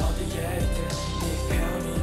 all the air, they, they held me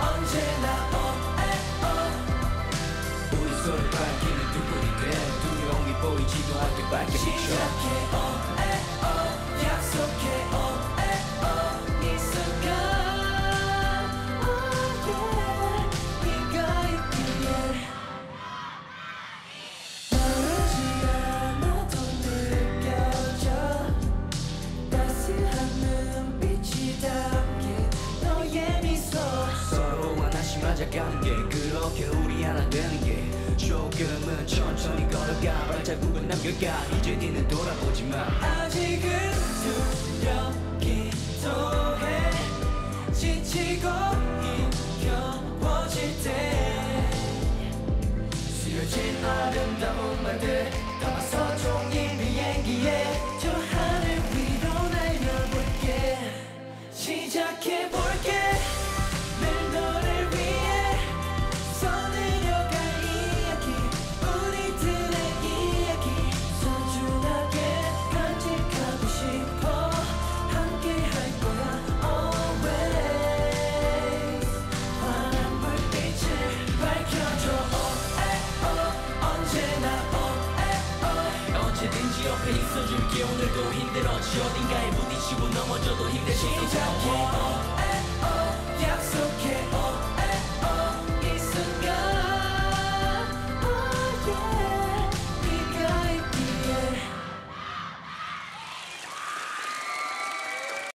언제나 oh. 우리 서로 밝히는 돼두 명이 보이지도 않게 밝게 비춰 서로 맞아가는 게 그렇게 우리 하나 되는 게 조금은 천천히 걸어가. 발자국은 남겨가. 이제 니는 돌아보지 마. 아직은 두렵기도 해. 지치고 힘겨워질 때. 스며진 아름다운 말들 담아 있어줄게. 오늘도 힘들었지. 어딘가에 부딪히고 넘어져도 수 시작해 oh, oh. 약속해. oh,